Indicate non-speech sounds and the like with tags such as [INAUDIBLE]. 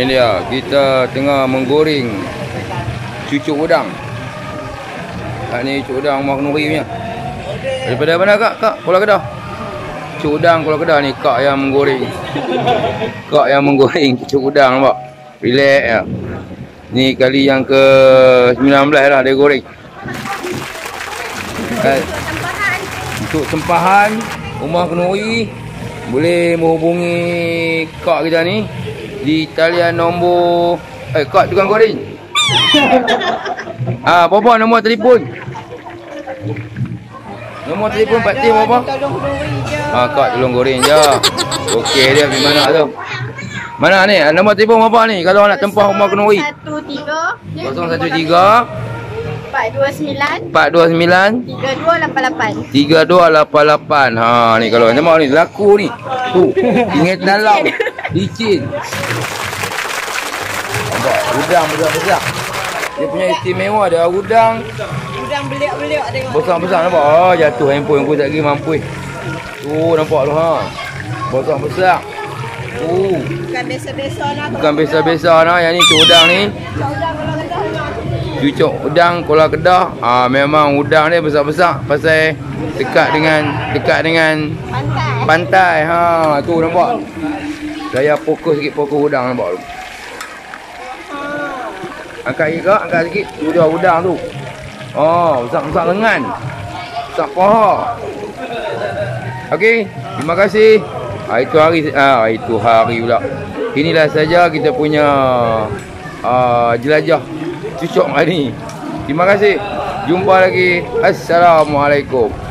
Kita tengah menggoreng cucuk udang. Kak ni cucuk udang Mak Nuri punya. Daripada mana kak? Kak, Kuala Kedah. Cucuk udang Kuala Kedah ni kak yang menggoreng. Kak yang menggoreng cucuk udang nampak. Relax ya. Ni kali yang ke 19 lah dia goreng. Eh, untuk tempahan rumah Kenuri boleh menghubungi kak kita ni di talian nombor eh kak tukang goreng. [LAUGHS] ah, berapa nombor telefon? Nombor telefon Pak Tim je. Ah, kak tolong goreng je. Okey dia pergi mana tu? Mana ni? Nombor telefon apa ni? Kalau nak tempah rumah Kenuri. 13 013 429 429 3288. 3288. Ha ni kalau tengok ni laku ni. Tu. Ingat dalam. Licin. Nampak udang besar-besar. Dia punya istimewa dia udang Udang beliak-beliak tengok. besar-besar nampak. Oh jatuh handphone aku tak lagi mampu. Tu nampak tu ha. Besar-besar. Oh, Bukan biasa-biasa nak. bukan biasa-biasa nah yang ni cuk udang ni. Cucuk udang Kuala Kedah ah memang udang dia besar-besar pasal dekat dengan dekat dengan pantai. pantai ha tu nampak saya fokus sikit fokus udang nampak tu angkat sikit kak angkat sikit. Udang udang tu. Oh besar-besar lengan. Besar paha. Okey terima kasih. Ha, itu hari ah itu hari pula. Inilah saja kita punya ah, jelajah cucuk hari ni. Terima kasih. Jumpa lagi. Assalamualaikum